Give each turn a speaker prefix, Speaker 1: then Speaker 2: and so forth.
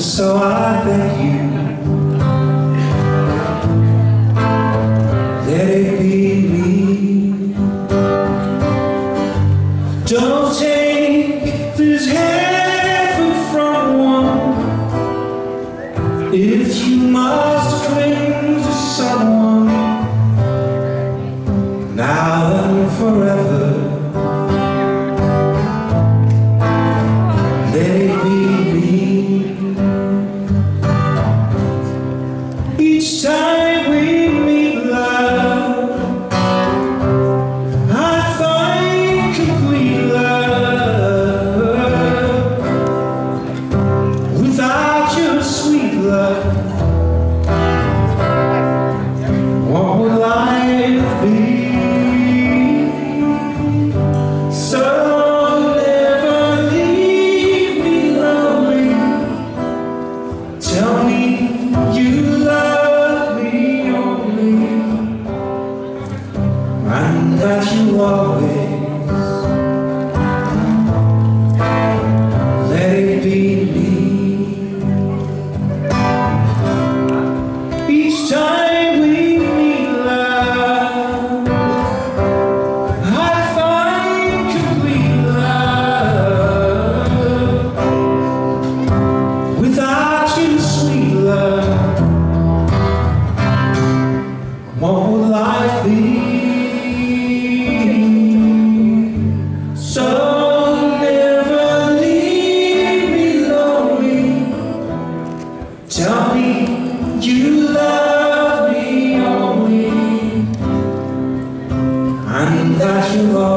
Speaker 1: so I beg you Let it be me. Don't take this heaven from one. If you must cling to someone Now and forever. compassion, love,